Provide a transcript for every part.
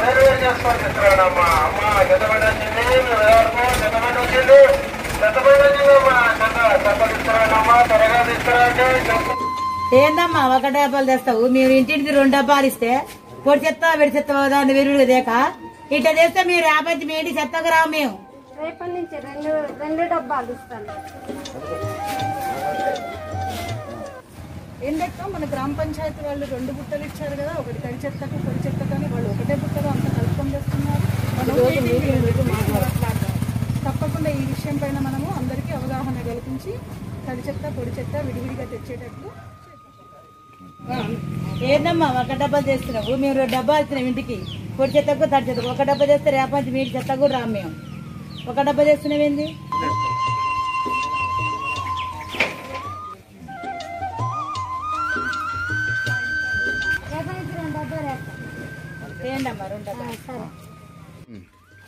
వేరు చేసుకొని అమ్మ చెత్తబండి వచ్చింది మీరు ఎవరికో చెత్తబండి వచ్చింది. చెత్తబండి వచ్చిందమ్మా చెత్త చెత్త తీసుకురాడమ్మా త్వరగా తీసుకురండి. ఏందమ్మా ఒక డబ్బాలు తెస్తావు? మీరు ఇంటింటికి రెండు డబ్బాలు ఇస్తే పొడి చెత్త విడి చెత్త దాన్ని విరుడు దేక? ఇట్లా చేస్తే మీరు యాభై మీ ఇంటికి చెత్తకు రావు మేము. రేపటి నుంచి రెండు రెండు డబ్బాలు ఇస్తాను. ఏంటక్క మన గ్రామ పంచాయతీ వాళ్ళు రెండు బుట్టలు ఇచ్చారు కదా ఒకటి తడి చెత్తకు పొడి చెత్తకు అని వాళ్ళు ఒకటే బుట్టలో అంత కలుపుకొని చేస్తున్నారు. తప్పకుండా ఈ విషయం పైన మనము అందరికీ అవగాహన కల్పించి తడి చెత్త పొడి చెత్త విడివిడిగా తెచ్చేటట్లు ఏందమ్మా ఒక డబ్బా చేస్తున్నావు మేము రెండు డబ్బాలు ఇస్తున్నాం ఇంటికి. పొడి చెత్తకు తడి చెత్తకు. ఒక డబ్బా చేస్తే రేపటి మీ ఇంటి చెత్త కూడా రాము మేము. ఒక డబ్బా చేస్తున్నాం ఏంది?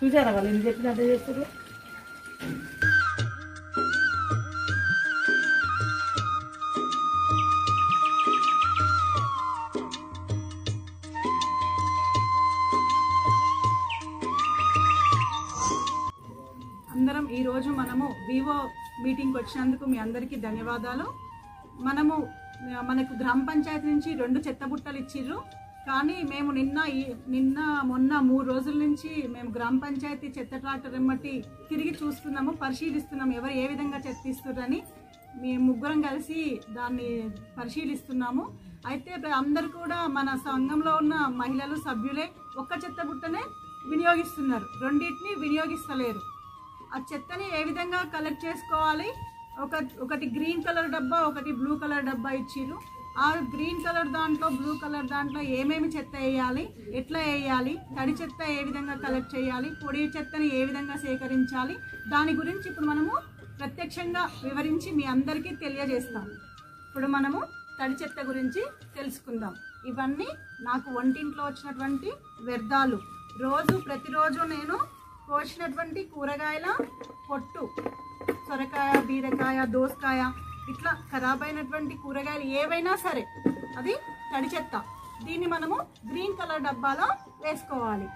చూసారా వాళ్ళు నేను చెప్పినట్టు చేస్తారు? అందరం ఈరోజు మనము వివో మీటింగ్కి వచ్చినందుకు మీ అందరికీ ధన్యవాదాలు. మనము మనకు గ్రామ పంచాయతీ నుంచి రెండు చెత్త బుట్టలు ఇచ్చిర్రు. కానీ మేము నిన్న ఈ నిన్న మొన్న మూడు రోజుల నుంచి మేము గ్రామ పంచాయతీ చెత్త ట్రాక్టర్ ఇమ్మటి తిరిగి చూస్తున్నాము పరిశీలిస్తున్నాము ఎవరు ఏ విధంగా చెత్త ఇస్తున్నారని మేము ముగ్గురం కలిసి దాన్ని పరిశీలిస్తున్నాము. అయితే అందరు కూడా మన సంఘంలో ఉన్న మహిళలు సభ్యులే ఒక్క చెత్త బుట్టనే వినియోగిస్తున్నారు. రెండింటిని వినియోగిస్తలేరు. ఆ చెత్తని ఏ విధంగా కలెక్ట్ చేసుకోవాలి? ఒక ఒకటి గ్రీన్ కలర్ డబ్బా ఒకటి బ్లూ కలర్ డబ్బా ఇచ్చిర్రు. ఆ గ్రీన్ కలర్ దాంట్లో బ్లూ కలర్ దాంట్లో ఏమేమి చెత్త వేయాలి ఎట్లా వేయాలి తడి చెత్త ఏ విధంగా కలెక్ట్ చేయాలి పొడి చెత్తని ఏ విధంగా సేకరించాలి దాని గురించి ఇప్పుడు మనము ప్రత్యక్షంగా వివరించి మీ అందరికీ తెలియజేస్తాం. ఇప్పుడు మనము తడి చెత్త గురించి తెలుసుకుందాం. ఇవన్నీ నాకు వంటింట్లో వచ్చినటువంటి వ్యర్థాలు. రోజు ప్రతిరోజు నేను కోసినటువంటి కూరగాయల పొట్టు సొరకాయ బీరకాయ దోసకాయ ఇట్లా ఖరాబ్ అయినటువంటి కూరగాయలు ఏవైనా సరే అది తడి చెత్త. దీన్ని మనము గ్రీన్ కలర్ డబ్బాలో వేసుకోవాలి.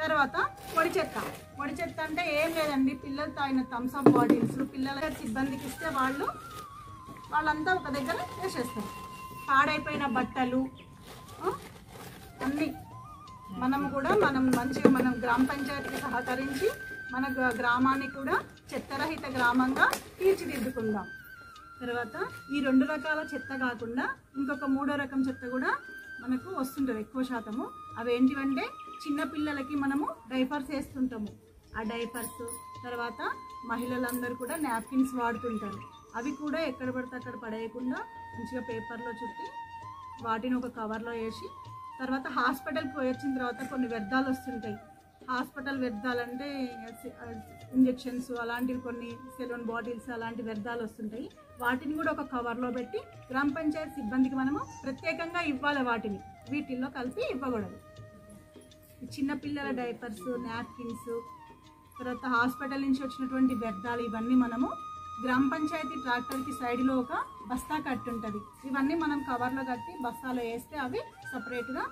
తర్వాత పొడి చెత్త. పొడి చెత్త అంటే ఏం లేదండి పిల్లలు తాగిన థమ్స్అప్ బాటిల్స్ పిల్లల సిబ్బందికి ఇస్తే వాళ్ళు వాళ్ళంతా ఒక దగ్గర వేసేస్తారు. పాడైపోయిన బట్టలు అన్నీ. మనం కూడా మనం మంచిగా మనం గ్రామ పంచాయతీకి సహకరించి మన గ్రామాన్ని కూడా చెత్తరహిత గ్రామంగా తీర్చిదిద్దుకుందాం. తర్వాత ఈ రెండు రకాల చెత్త కాకుండా ఇంకొక మూడో రకం చెత్త కూడా మనకు వస్తుంటుంది ఎక్కువ శాతము. అవి ఏంటివంటే చిన్నపిల్లలకి మనము డైపర్స్ వేస్తుంటాము. ఆ డైపర్స్ తర్వాత మహిళలందరూ కూడా నాప్కిన్స్ వాడుతుంటారు. అవి కూడా ఎక్కడ పడితే అక్కడ పడేయకుండా మంచిగా పేపర్లో చుట్టి వాటిని ఒక కవర్లో వేసి తర్వాత హాస్పిటల్కి పోయి వచ్చిన తర్వాత కొన్ని వ్యర్థాలు వస్తుంటాయి. హాస్పిటల్ వ్యర్థాలంటే ఇంజెక్షన్స్ అలాంటివి కొన్ని సెలూన్ బాటిల్స్ అలాంటి వ్యర్థాలు వస్తుంటాయి. వాటిని కూడా ఒక కవర్లో పెట్టి గ్రామ పంచాయతీ సిబ్బందికి మనము ప్రత్యేకంగా ఇవ్వాలి వాటిని. వీటిల్లో కలిపి ఇవ్వకూడదు. చిన్నపిల్లల డైపర్స్ నాప్కిన్స్ తర్వాత హాస్పిటల్ నుంచి వచ్చినటువంటి వ్యర్థాలు ఇవన్నీ మనము గ్రామ పంచాయతీ ట్రాక్టర్కి సైడ్లో ఒక బస్తా కట్టు ఉంటుంది ఇవన్నీ మనం కవర్లో కట్టి బస్తాలో వేస్తే అవి సపరేట్గా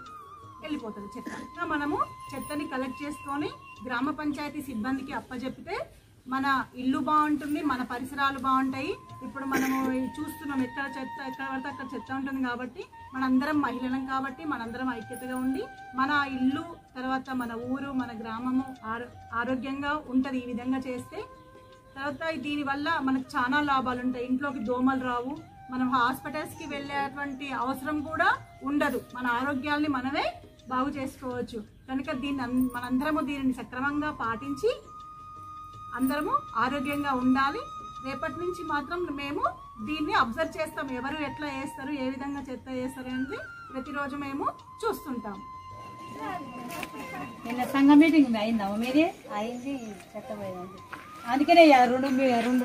వెళ్ళిపోతుంది చెత్త. ఇంకా మనము చెత్తని కలెక్ట్ చేసుకొని గ్రామ పంచాయతీ సిబ్బందికి అప్పచెప్పితే మన ఇల్లు బాగుంటుంది మన పరిసరాలు బాగుంటాయి. ఇప్పుడు మనము చూస్తున్నాం ఎక్కడ చెత్త ఎక్కడ పడితే అక్కడ చెత్త ఉంటుంది కాబట్టి మనందరం మహిళలం కాబట్టి మనందరం ఐక్యతగా ఉండి మన ఇల్లు తర్వాత మన ఊరు మన గ్రామము ఆరో ఆరోగ్యంగా ఉంటుంది ఈ విధంగా చేస్తే. తర్వాత దీనివల్ల మనకు చాలా లాభాలు ఉంటాయి. ఇంట్లోకి దోమలు రావు. మనం హాస్పిటల్స్కి వెళ్ళేటువంటి అవసరం కూడా ఉండదు. మన ఆరోగ్యాల్ని మనమే బాగు చేసుకోవచ్చు. కనుక దీన్ని మనందరము దీనిని సక్రమంగా పాటించి అందరము ఆరోగ్యంగా ఉండాలి. రేపటి నుంచి మాత్రం మేము దీన్ని అబ్జర్వ్ చేస్తాం. ఎవరు ఎట్లా వేస్తారు ఏ విధంగా చెత్త వేస్తారు అనేది ప్రతిరోజు మేము చూస్తుంటాం. నిన్న సంఘ మీటింగ్ అయిందా? మీది? అయింది. చెత్త అందుకనే ఇక రెండు